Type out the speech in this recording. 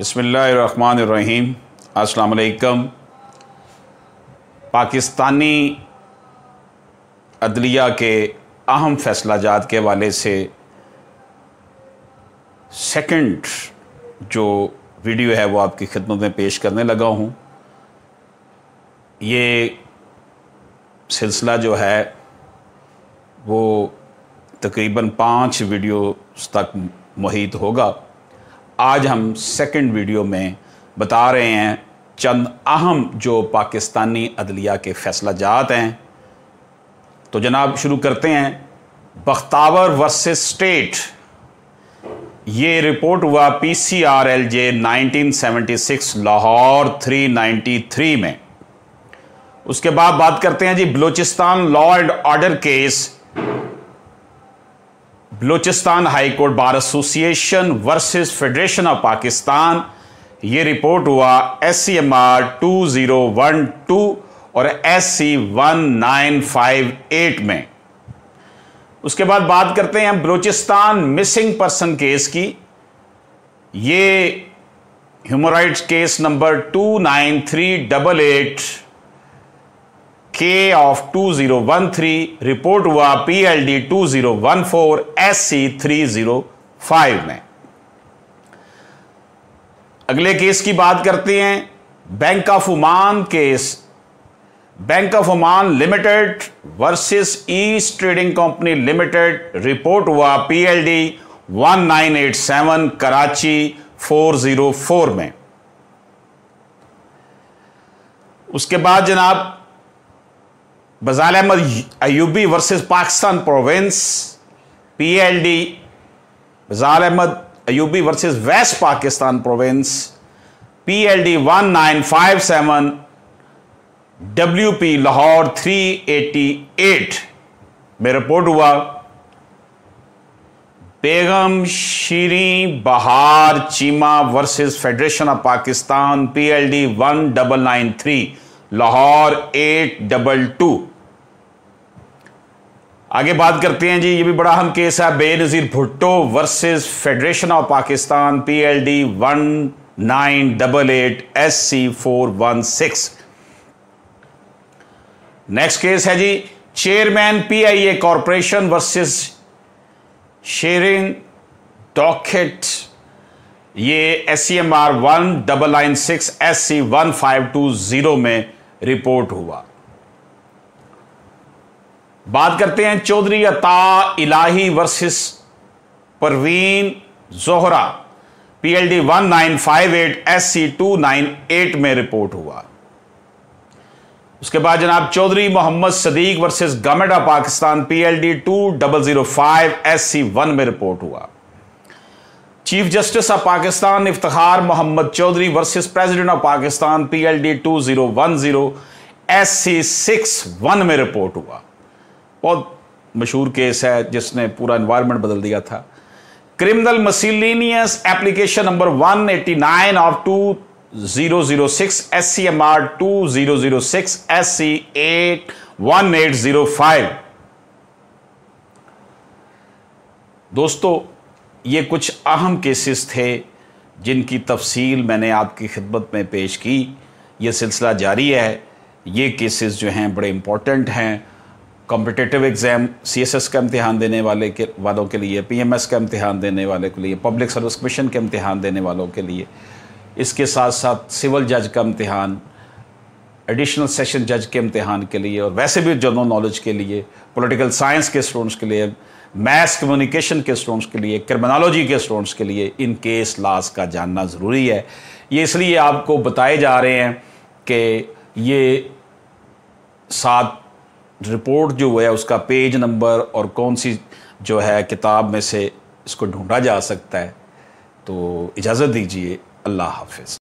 बसमीम अस्सलाम पाकिस्तानी अदलिया के अहम फैसला जात के हवाले से सेकंड जो वीडियो है वो आपकी खिदमत में पेश करने लगा हूँ। ये सिलसिला जो है, वो तकरीबन पाँच वीडियो तक मुहित होगा। आज हम सेकंड वीडियो में बता रहे हैं चंद अहम जो पाकिस्तानी अदलिया के फैसला जात हैं। तो जनाब शुरू करते हैं। Bakhtawar versus state. ये रिपोर्ट हुआ P C R L J nineteen seventy six Lahore three ninety three में। उसके बाद बात करते हैं जी Balochistan law and order case. Balochistan high court bar association versus federation of Pakistan. ये रिपोर्ट हुआ S C M R two zero one two और S C one nine five eight में। उसके बाद बात करते हैं बलूचिस्तान मिसिंग पर्सन केस की। ये human rights case number two nine three double eight K of 2013 report हुआ पीएलडी 2014 एससी 305 में। अगले केस की बात करते हैं। Bank of Oman case bank of Oman limited versus east trading company limited report हुआ पीएलडी 1987 कराची 404 में। उसके बाद जनाब Bajal Ahmed Ayubi versus Pakistan province PLD Bajal Ahmed Ayubi versus west Pakistan province PLD 1957 WP Lahore 388 में report हुआ, Begum Shiri Bahar Cheema versus federation of Pakistan PLD one double nine three Lahore eight double two आगे बात करते हैं जी, ये भी बड़ा अहम केस है, Benazir Bhutto versus federation of Pakistan, PLD one nine double eight S C four one six. Next case है जी, chairman PIA corporation versus sharing docket, ये S C M R one double nine six S C one five two zero में report हुआ। बात करते हैं Chaudhry Ata Ilahi versus Parveen Zohra. PLD one nine five eight S C two nine eight में report हुआ। उसके बाद जनाब Chaudhry Mohammad Sadiq versus government of Pakistan. PLD two double zero five S C one में report हुआ। Chief justice of Pakistan Iftar Mohammad Chaudhry versus president of Pakistan. PLD two zero one zero S C six one में report हुआ। बहुत मशहूर case है जिसने पूरा environment बदल दिया था। Criminal miscellaneous application number 189 of two zero zero six S C M R two zero zero six S C eight one eight zero five दोस्तों, ये कुछ अहम केसेस थे जिनकी तफसील मैंने आपकी खिदमत में पेश की। ये सिलसिला जारी है। ये केसेस जो हैं बड़े इम्पोर्टेंट हैं। Competitive exam C S S का इम्तिहान देने वाले के, वालों के लिए पी एम एस का इम्तिहान देने वाले के लिए पब्लिक सर्विस कमीशन के इम्तिहान देने वालों के लिए, इसके साथ साथ सिविल जज का इम्तिहान एडिशनल सेशन जज के इम्तिहान के लिए और वैसे भी जनरल नॉलेज के लिए पॉलिटिकल साइंस के स्टूडेंट्स के लिए मैथ्स कम्युनिकेशन के स्टूडेंट्स के लिए क्रिमिनोलॉजी के स्टूडेंट्स के लिए इन केस लास का जानना ज़रूरी है। ये इसलिए आपको बताए जा रहे हैं कि ये सात रिपोर्ट जो है, उसका पेज नंबर और कौन सी जो है किताब में से इसको ढूंढा जा सकता है। तो इजाज़त दीजिए। अल्लाह हाफिज़।